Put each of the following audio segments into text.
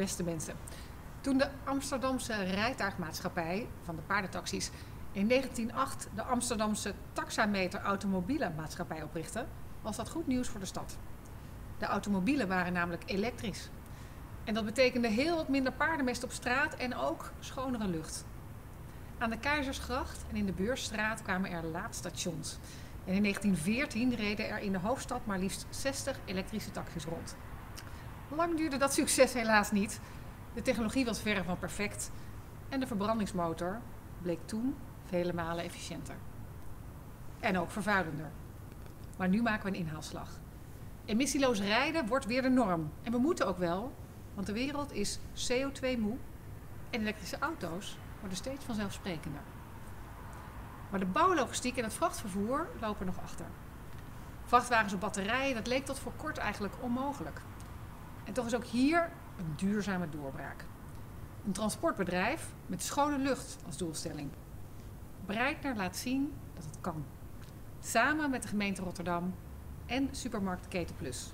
Beste mensen, toen de Amsterdamse rijtuigmaatschappij van de paardentaxis in 1908 de Amsterdamse taxameter automobielelenmaatschappij oprichtte, was dat goed nieuws voor de stad. De automobielen waren namelijk elektrisch. En dat betekende heel wat minder paardenmest op straat en ook schonere lucht. Aan de Keizersgracht en in de Beursstraat kwamen er laadstations. En in 1914 reden er in de hoofdstad maar liefst 60 elektrische taxis rond. Lang duurde dat succes helaas niet. De technologie was verre van perfect en de verbrandingsmotor bleek toen vele malen efficiënter. En ook vervuilender. Maar nu maken we een inhaalslag. Emissieloos rijden wordt weer de norm. En we moeten ook wel, want de wereld is CO2-moe en elektrische auto's worden steeds vanzelfsprekender. Maar de bouwlogistiek en het vrachtvervoer lopen nog achter. Vrachtwagens op batterijen, dat leek tot voor kort eigenlijk onmogelijk. En toch is ook hier een duurzame doorbraak. Een transportbedrijf met schone lucht als doelstelling. Breitner laat zien dat het kan. Samen met de gemeente Rotterdam en supermarkt Keten Plus.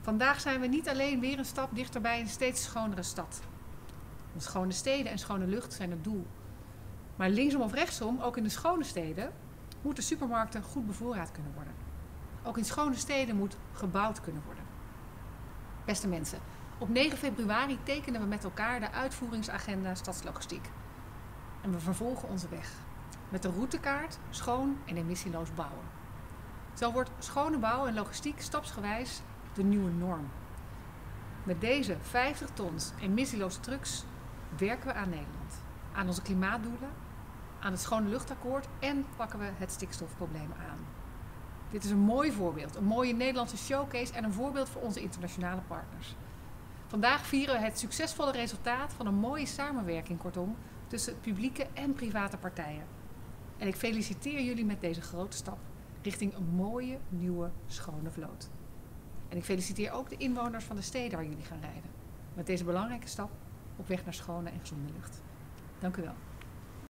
Vandaag zijn we niet alleen weer een stap dichter bij een steeds schonere stad. Want schone steden en schone lucht zijn het doel. Maar linksom of rechtsom, ook in de schone steden, moeten supermarkten goed bevoorraad kunnen worden. Ook in schone steden moet gebouwd kunnen worden. Beste mensen, op 9 februari tekenen we met elkaar de uitvoeringsagenda Stadslogistiek. En we vervolgen onze weg. Met de routekaart schoon en emissieloos bouwen. Zo wordt schone bouw en logistiek stapsgewijs de nieuwe norm. Met deze 50 tons emissieloze trucks werken we aan Nederland. Aan onze klimaatdoelen, aan het schone luchtakkoord en pakken we het stikstofprobleem aan. Dit is een mooi voorbeeld, een mooie Nederlandse showcase en een voorbeeld voor onze internationale partners. Vandaag vieren we het succesvolle resultaat van een mooie samenwerking, kortom, tussen publieke en private partijen. En ik feliciteer jullie met deze grote stap richting een mooie, nieuwe, schone vloot. En ik feliciteer ook de inwoners van de steden waar jullie gaan rijden. Met deze belangrijke stap op weg naar schone en gezonde lucht. Dank u wel.